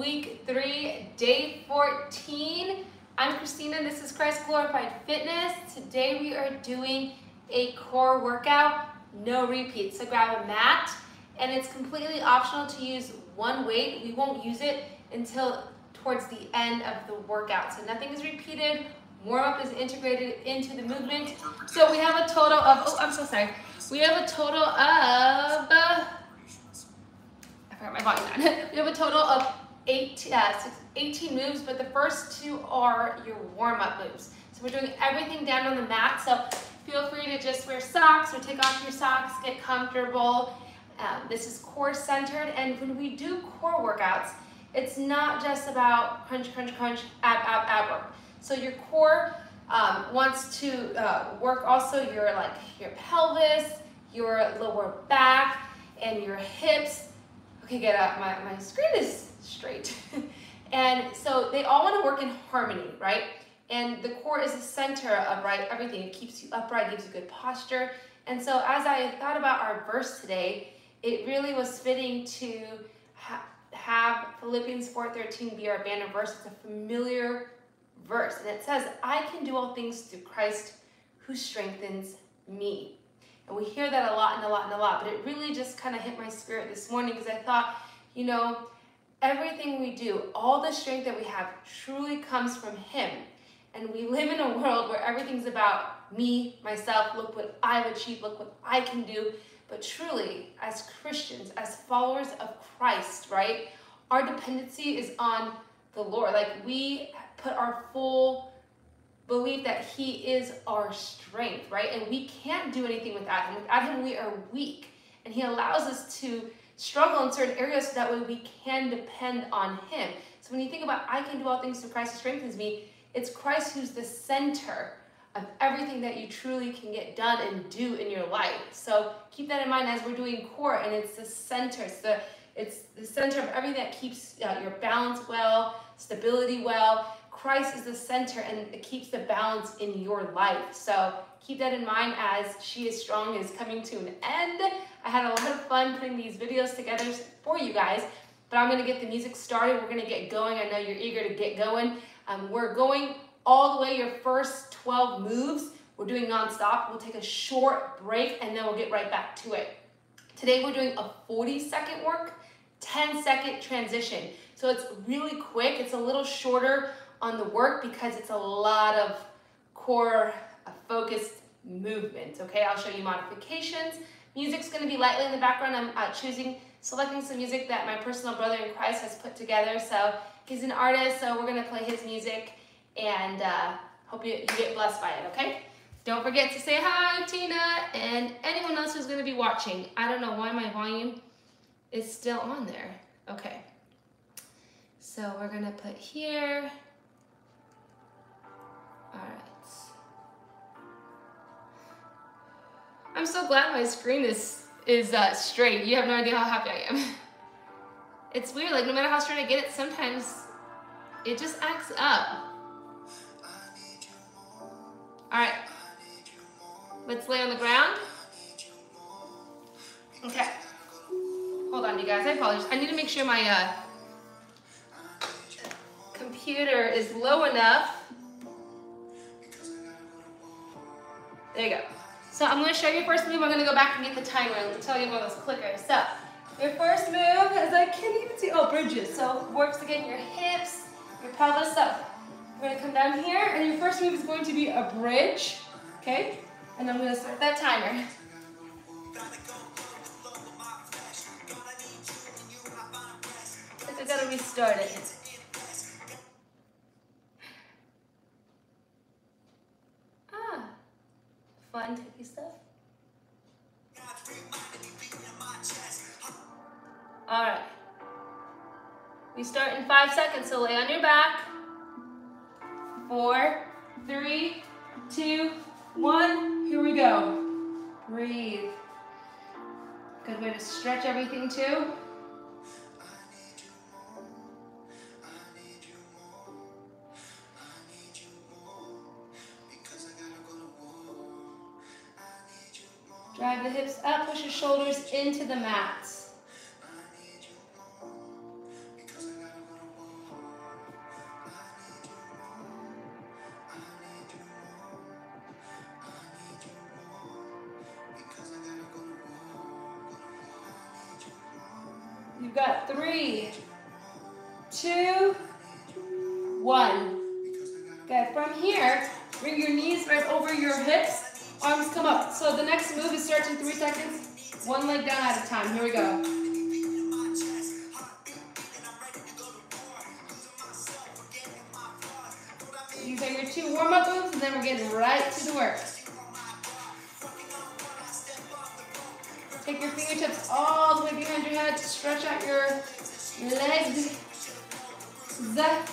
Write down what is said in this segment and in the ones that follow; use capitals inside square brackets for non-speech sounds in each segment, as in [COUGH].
week three, day 14. I'm Cristina, this is Christ Glorified Fitness. Today we are doing a core workout, no repeats. So grab a mat, and it's completely optional to use one weight. We won't use it until towards the end of the workout. So nothing is repeated, warm up is integrated into the movement. So we have a total of, oh, I'm so sorry. We have a total of, uh, I forgot my volume [LAUGHS] we have a total of eight, uh, 18 moves, but the first two are your warm-up moves. So we're doing everything down on the mat. So feel free to just wear socks or take off your socks, get comfortable. Um, this is core centered, and when we do core workouts, it's not just about crunch, crunch, crunch, ab, ab, ab work. So your core um, wants to uh, work also your like your pelvis, your lower back, and your hips. Okay, get up. My, my screen is straight. [LAUGHS] and so they all want to work in harmony, right? And the core is the center of right everything. It keeps you upright, gives you good posture. And so as I thought about our verse today, it really was fitting to ha have Philippians 4.13 be our banner verse. It's a familiar verse. And it says, I can do all things through Christ who strengthens me. And we hear that a lot and a lot and a lot, but it really just kind of hit my spirit this morning because I thought, you know, everything we do, all the strength that we have truly comes from Him. And we live in a world where everything's about me, myself, look what I've achieved, look what I can do. But truly, as Christians, as followers of Christ, right, our dependency is on the Lord. Like we put our full belief that He is our strength, right? And we can't do anything without Him. Without Him, we are weak. And He allows us to struggle in certain areas so that way we can depend on Him. So when you think about I can do all things through Christ who strengthens me, it's Christ who's the center of everything that you truly can get done and do in your life. So keep that in mind as we're doing core, and it's the center. It's the it's the center of everything that keeps uh, your balance well, stability well. Christ is the center and it keeps the balance in your life. So keep that in mind as She is Strong is coming to an end. I had a lot of fun putting these videos together for you guys, but I'm gonna get the music started. We're gonna get going. I know you're eager to get going. Um, we're going all the way your first 12 moves. We're doing nonstop. We'll take a short break and then we'll get right back to it. Today we're doing a 40 second work, 10 second transition. So it's really quick. It's a little shorter on the work because it's a lot of core uh, focused movements, Okay, I'll show you modifications. Music's gonna be lightly in the background. I'm uh, choosing, selecting some music that my personal brother in Christ has put together. So he's an artist, so we're gonna play his music and uh, hope you, you get blessed by it, okay? Don't forget to say hi, Tina, and anyone else who's gonna be watching. I don't know why my volume is still on there. Okay. So we're gonna put here. All right. I'm so glad my screen is is uh, straight. You have no idea how happy I am. [LAUGHS] It's weird, like no matter how straight I get it, sometimes it just acts up. All right, let's lay on the ground. Okay, hold on you guys, I apologize. I need to make sure my uh, computer is low enough. There you go. So I'm gonna show you first move. I'm gonna go back and get the timer and tell you about those clickers. So your first move is I can't even see, oh, bridges. So works again your hips, your pelvis up. We're gonna come down here, and your first move is going to be a bridge, okay? And I'm gonna start that timer. I gotta restart it. Stuff. All right. We start in five seconds, so lay on your back four, three, two, one. Here we go. Breathe. Good way to stretch everything too. the hips up, push your shoulders into the mat. You've got three, two, one. Okay, from here, bring your knees right over your hips arms come up. So the next move is stretching three seconds, one leg down at a time. Here we go. These are your two warm-up moves, and then we're getting right to the work. Take your fingertips all the way behind your head. To stretch out your legs. Zah.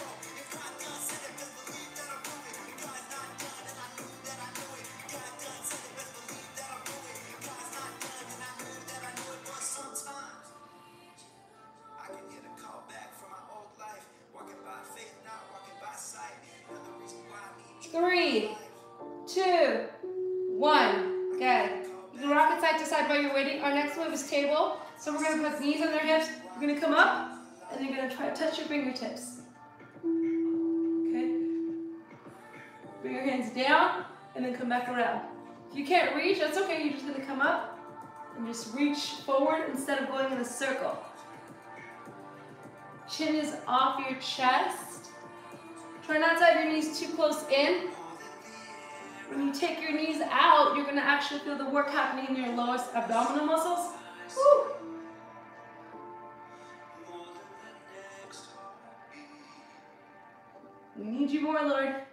Table. So we're gonna put knees on their hips. We're gonna come up, and you're gonna try to touch your fingertips. Okay? Bring your hands down, and then come back around. If you can't reach, that's okay. You're just gonna come up, and just reach forward instead of going in a circle. Chin is off your chest. Try not to have your knees too close in. When you take your knees out, you're gonna actually feel the work happening in your lowest abdominal muscles. We need you more, Lord.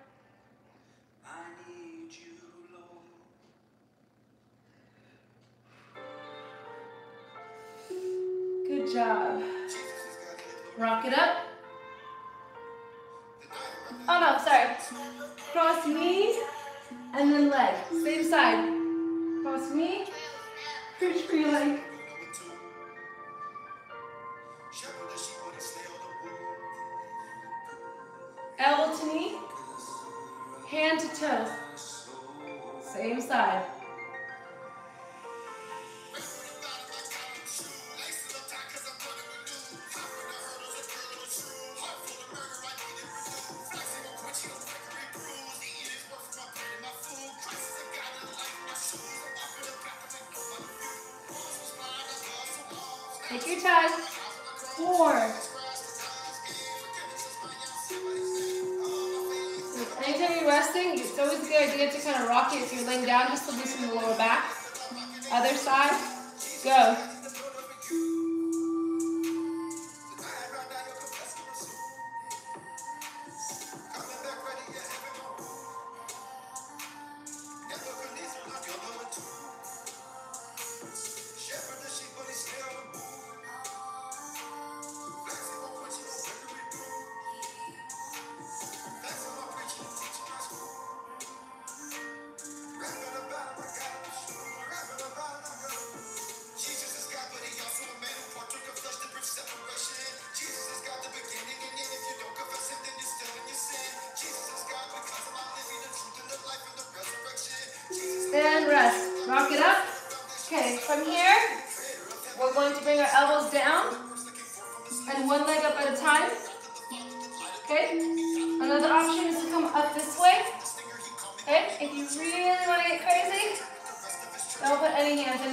Your time. Four. Anytime you're resting, it's always a good idea to kind of rock it if you're laying down just to loosen the lower back. Other side. Go.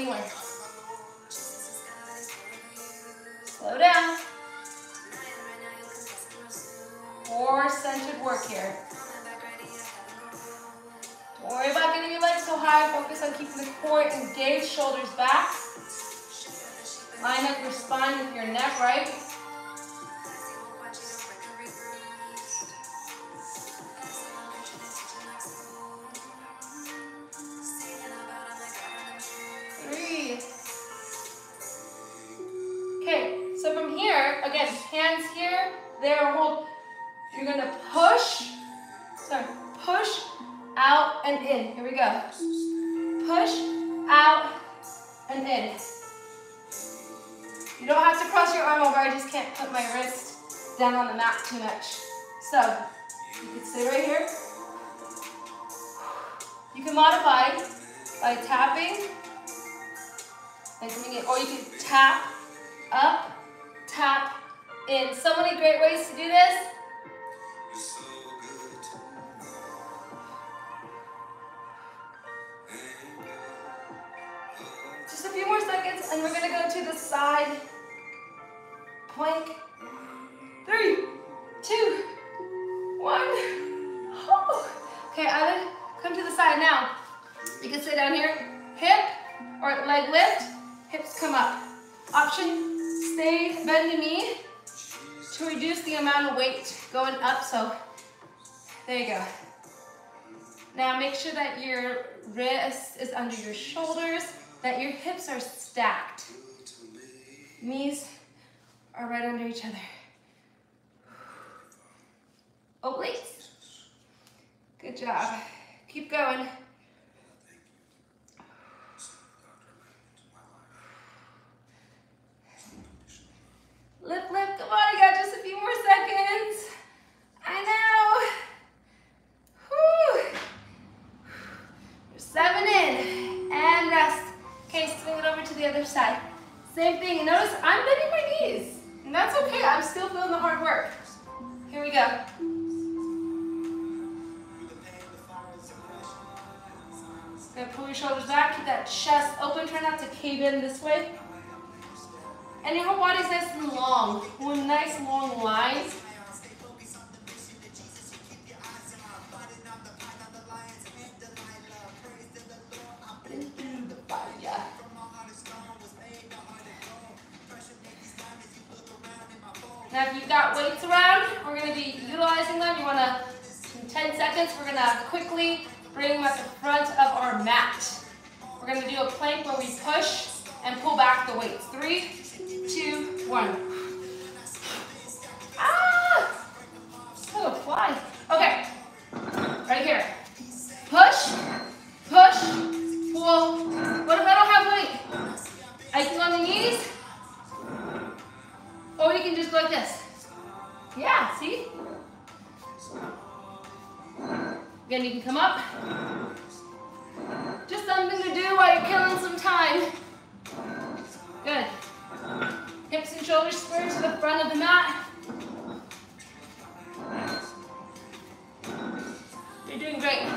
Any hands anywhere. Slow down. More centered work here. Don't worry about getting your legs so high. Focus on keeping the core engaged, shoulders back. Line up your spine with your neck, right? And in. You don't have to cross your arm over. I just can't put my wrist down on the mat too much. So, you can stay right here. You can modify by tapping and coming in, or you can tap, up, tap, in. So many great ways to do this. And we're gonna go to the side plank. Three, two, one. Oh. Okay, Island, come to the side now. You can sit down here, hip or leg lift, hips come up. Option, stay, bend the knee to reduce the amount of weight going up. So there you go. Now make sure that your wrist is under your shoulders, that your hips are stacked. Knees are right under each other. Oh, Obliques. Good job. Keep going. Lift, lift, come on, you got just a few more seconds. I know. Whew. Seven in, the other side. Same thing, notice I'm bending my knees. And that's okay, I'm still doing the hard work. Here we go. Gonna pull your shoulders back, keep that chest open, try not to cave in this way. And your whole body's nice and long, one nice long line. Now if you've got weights around, we're going to be utilizing them. You want to, in 10 seconds, we're going to quickly bring them at the front of our mat. We're going to do a plank where we push and pull back the weights. Three, two, one. Like this. Yeah, see? Again, you can come up. Just something to do while you're killing some time. Good. Hips and shoulders square to the front of the mat. You're doing great.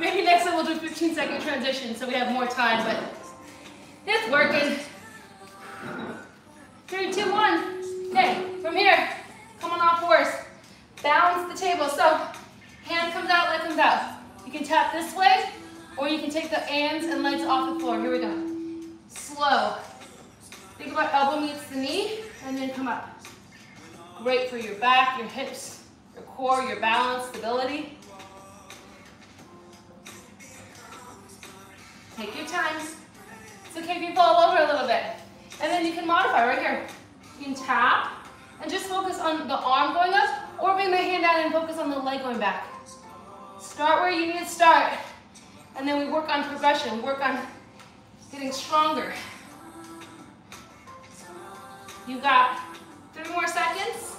Maybe next time we'll do 15 second transition so we have more time, but it's working. Three, two, one. Okay, from here, come on all fours. Balance the table. So, hand comes out, leg comes out. You can tap this way, or you can take the hands and legs off the floor. Here we go. Slow. Think about elbow meets the knee, and then come up. Great for your back, your hips, your core, your balance, stability. Take your time. If you fall over a little bit. And then you can modify right here. You can tap and just focus on the arm going up or bring the hand down and focus on the leg going back. Start where you need to start. And then we work on progression, work on getting stronger. You got three more seconds.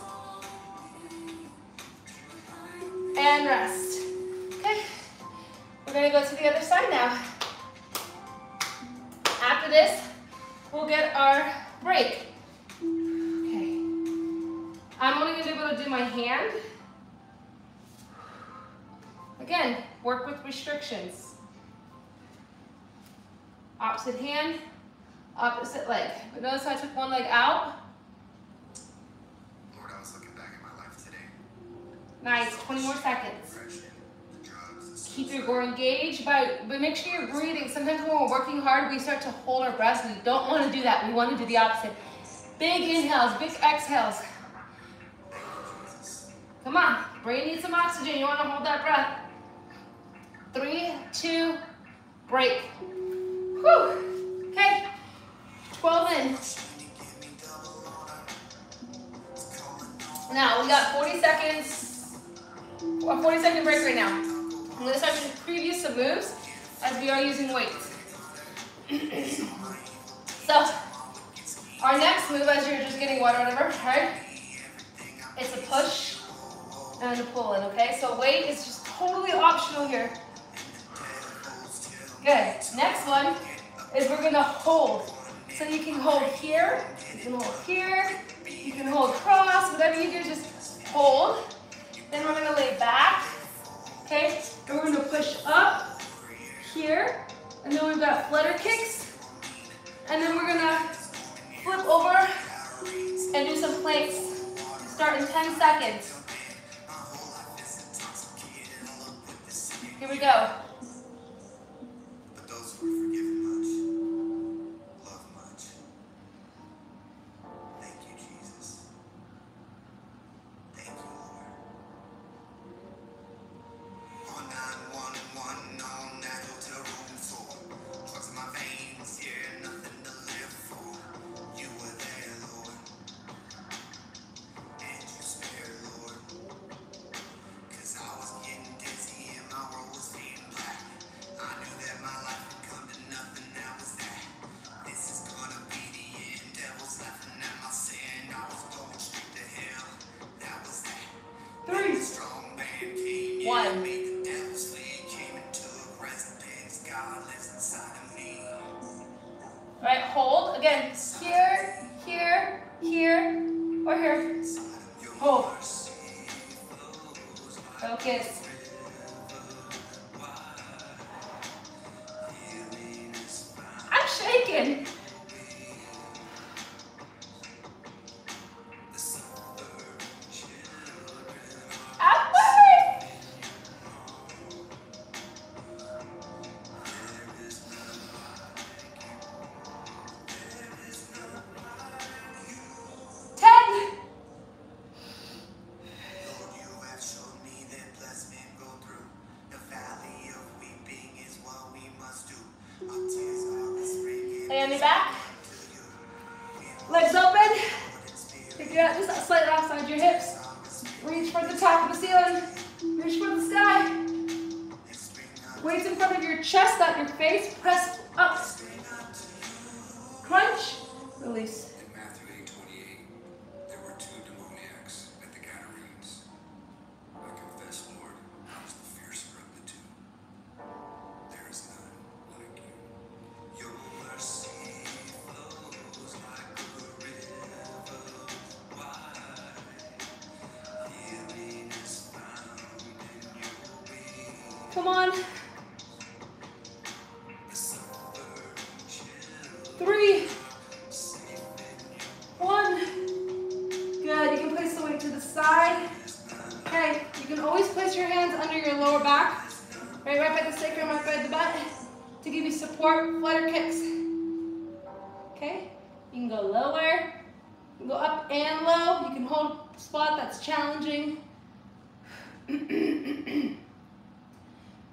And rest. Okay. We're gonna go to the other side now. After this, we'll get our break. Okay. I'm only gonna be able to do my hand. Again, work with restrictions. Opposite hand, opposite leg. But notice I took one leg out. Lord, I was looking back at my life today. Nice, 20 more seconds. Depression, the drugs, the Keep your core engaged, but, but make sure you're breathing. Sometimes when we're working hard, we start to hold our breath. We don't want to do that. We want to do the opposite. Big inhales, big exhales. Come on, brain needs some oxygen. You want to hold that breath. Three, two, break. Whew. Okay, 12 in. Now, we got 40 seconds, a 40 second break right now. I'm gonna start to preview some moves as we are using weights. [CLEARS THROAT] so, our next move as you're just getting water, whatever, right? It's a push and a pull in, okay? So weight is just totally optional here. Good. Next one is we're gonna hold. So you can hold here, you can hold here, you can hold cross, whatever you do, just hold. Then we're gonna lay back, okay? And we're gonna push up here. And then we've got flutter kicks. And then we're gonna flip over and do some planks. Start in 10 seconds. Here we go. Focus. chest, up, your face. pressed Can always place your hands under your lower back, right, right by the sacrum, right by the butt, to give you support, flutter kicks. Okay? You can go lower, you can go up and low. You can hold a spot that's challenging. [CLEARS THROAT] Doing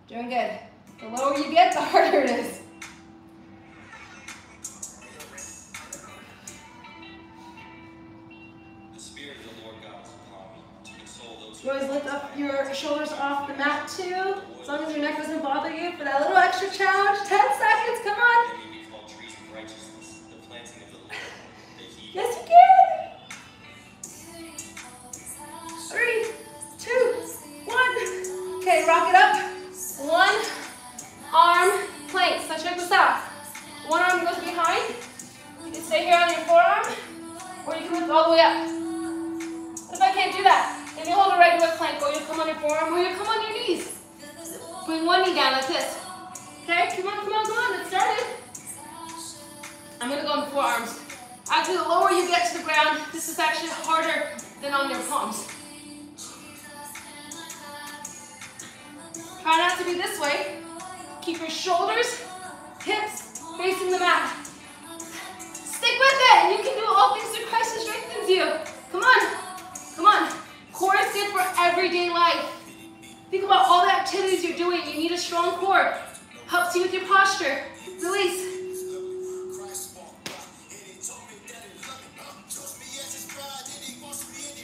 good. The lower you get, the harder it is. You always lift up your shoulders off the mat too, as long as your neck doesn't bother you for that little extra challenge. 10 seconds, come on. Yes, you can. everyday life. Think about all the activities you're doing. You need a strong core. Helps you with your posture. Release.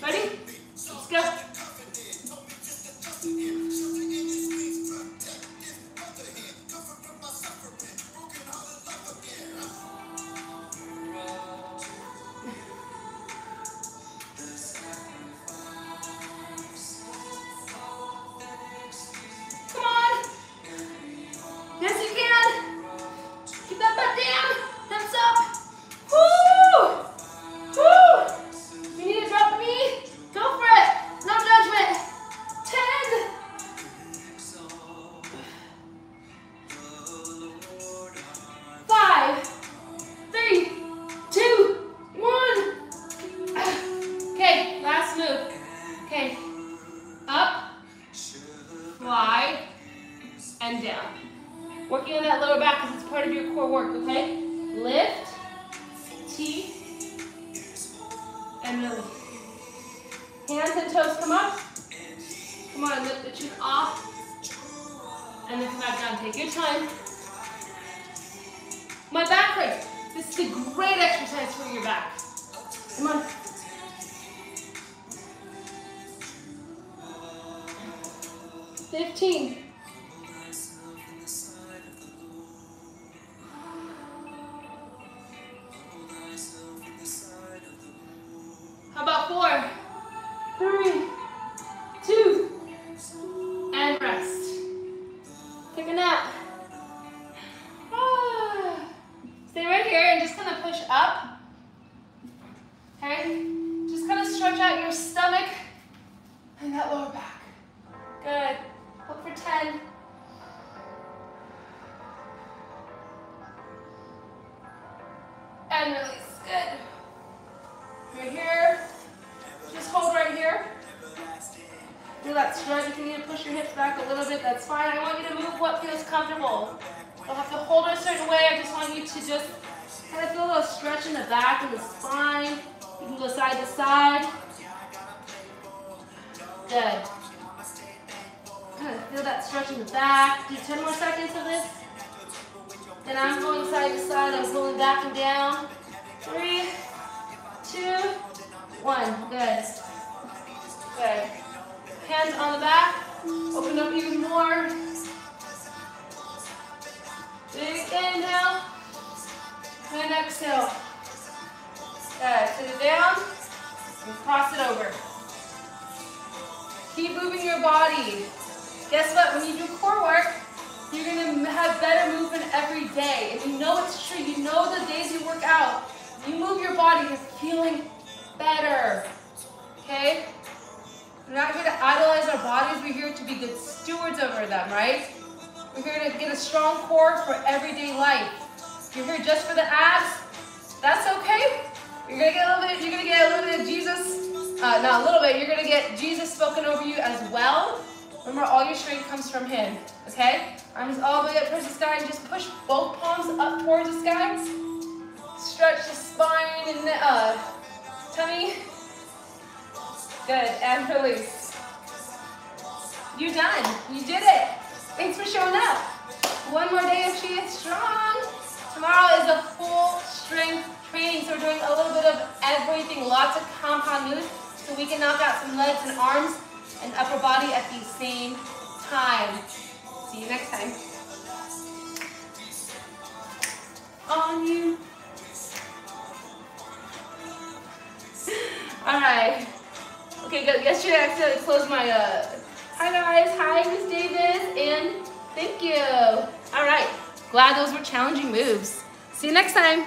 Ready? Let's go. 15. Right here. Just hold right here. Do that stretch. If you need to push your hips back a little bit, that's fine. I want you to move what feels comfortable. You'll have to hold it a certain way. I just want you to just kind of feel a little stretch in the back and the spine. You can go side to side. Good. Kind of feel that stretch in the back. Do 10 more seconds of this. Then I'm going side to side. I'm pulling back and down. Three, two, one. Good. Good. Hands on the back. Open up even more. Big inhale. And exhale. Good. Sit it down and cross it over. Keep moving your body. Guess what? When you do core work, you're going to have better movement every day. And you know it's true. You know the days you work out, you move your body, you're feeling better. Okay? We're not here to idolize our bodies. We're here to be good stewards over them, right? We're here to get a strong core for everyday life. If you're here just for the abs, that's okay. You're gonna get a little bit. You're gonna get a little bit of Jesus. Uh, not a little bit. You're gonna get Jesus spoken over you as well. Remember, all your strength comes from Him. Okay? Arms all the way up towards the sky, and just push both palms up towards the sky. Stretch the spine and uh, tummy. Good, and release. You're done. You did it. Thanks for showing up. One more day of She is Strong. Tomorrow is a full strength training, so we're doing a little bit of everything, lots of compound moves, so we can knock out some legs and arms and upper body at the same time. See you next time. On you. All right. Okay, good. Yesterday I accidentally closed my, uh, hi guys, hi Miss Davis, and thank you. All right, glad those were challenging moves. See you next time.